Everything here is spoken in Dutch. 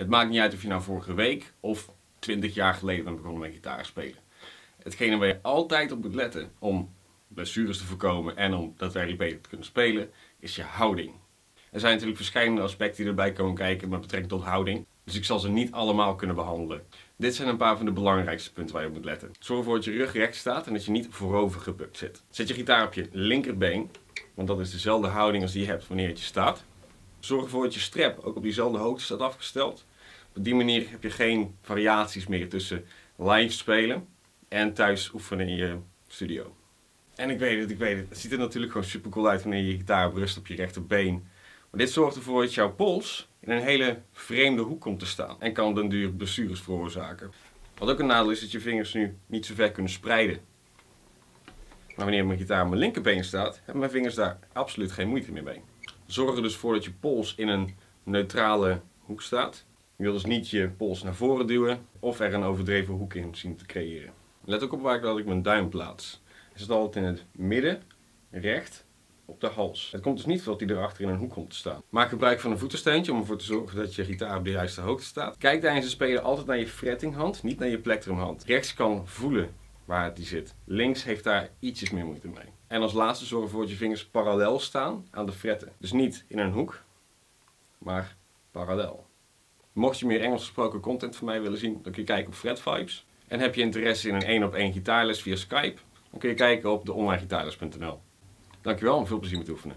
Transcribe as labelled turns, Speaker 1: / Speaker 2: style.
Speaker 1: Het maakt niet uit of je nou vorige week of 20 jaar geleden bent begonnen met gitaar spelen. Hetgene waar je altijd op moet letten om blessures te voorkomen en om daadwerkelijk beter te kunnen spelen, is je houding. Er zijn natuurlijk verschillende aspecten die erbij komen kijken met betrekking tot houding. Dus ik zal ze niet allemaal kunnen behandelen. Dit zijn een paar van de belangrijkste punten waar je op moet letten. Zorg ervoor dat je rug recht staat en dat je niet voorover gebukt zit. Zet je gitaar op je linkerbeen, want dat is dezelfde houding als die je hebt wanneer je staat. Zorg ervoor dat je strap ook op diezelfde hoogte staat afgesteld. Op die manier heb je geen variaties meer tussen live spelen en thuis oefenen in je studio. En ik weet het, ik weet het. Het ziet er natuurlijk gewoon super cool uit wanneer je gitaar rust op je rechterbeen. Maar dit zorgt ervoor dat jouw pols in een hele vreemde hoek komt te staan. En kan dan duur blessures veroorzaken. Wat ook een nadeel is dat je vingers nu niet zo ver kunnen spreiden. Maar wanneer mijn gitaar op mijn linkerbeen staat, hebben mijn vingers daar absoluut geen moeite meer mee. Zorg er dus voor dat je pols in een neutrale hoek staat. Je wilt dus niet je pols naar voren duwen of er een overdreven hoek in zien te creëren. Let ook op waar ik, dat ik mijn duim plaats. Is het altijd in het midden, recht, op de hals. Het komt dus niet voor dat hij erachter in een hoek komt te staan. Maak gebruik van een voetensteuntje om ervoor te zorgen dat je gitaar op de juiste hoogte staat. Kijk tijdens het spelen altijd naar je frettinghand, niet naar je plektrumhand. Rechts kan voelen waar die zit. Links heeft daar ietsjes meer moeite mee. En als laatste zorg ervoor dat je vingers parallel staan aan de fretten. Dus niet in een hoek, maar parallel. Mocht je meer Engels gesproken content van mij willen zien, dan kun je kijken op Fret Vibes. En heb je interesse in een 1 op 1 gitaarles via Skype, dan kun je kijken op de onlinegitaarles.nl. Dankjewel en veel plezier met oefenen.